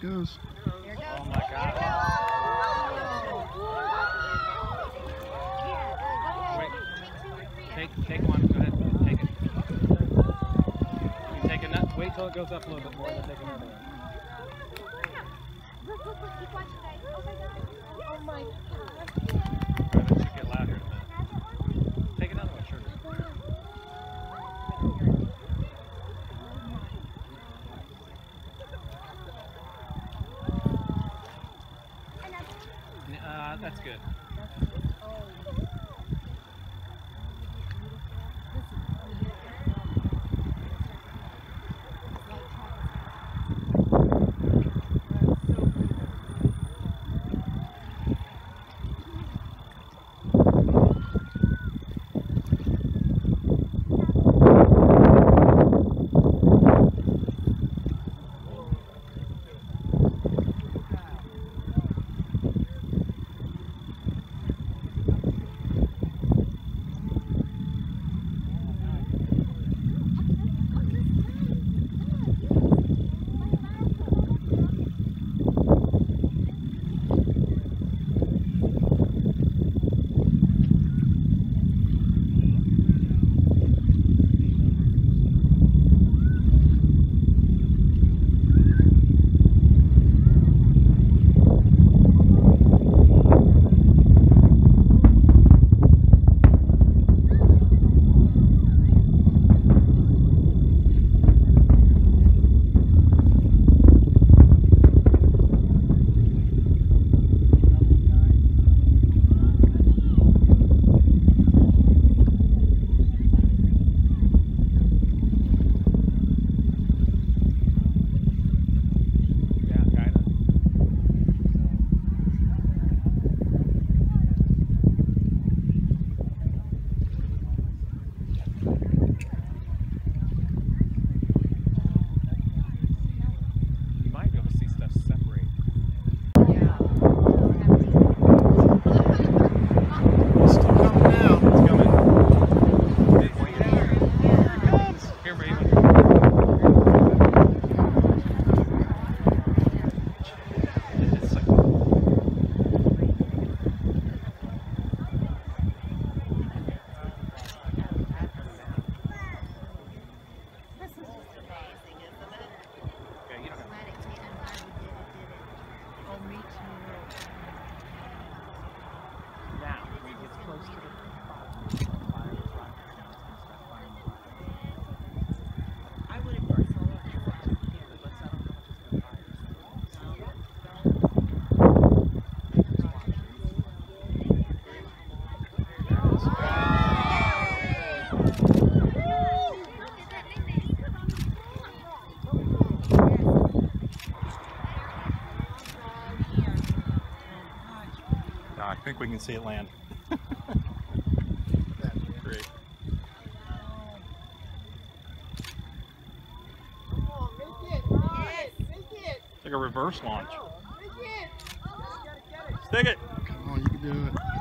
Here it goes. Oh my god. Wait. Take take one. Go ahead. Take it. Take another. Wait till it goes up a little bit more, then take another one. Oh my god. Alright, that should get louder in a minute. Take another one, sure. Uh, that's good. Yeah, I think we can see it land. That'd be great. It's like a reverse launch. Stick it! Come on, you can do it.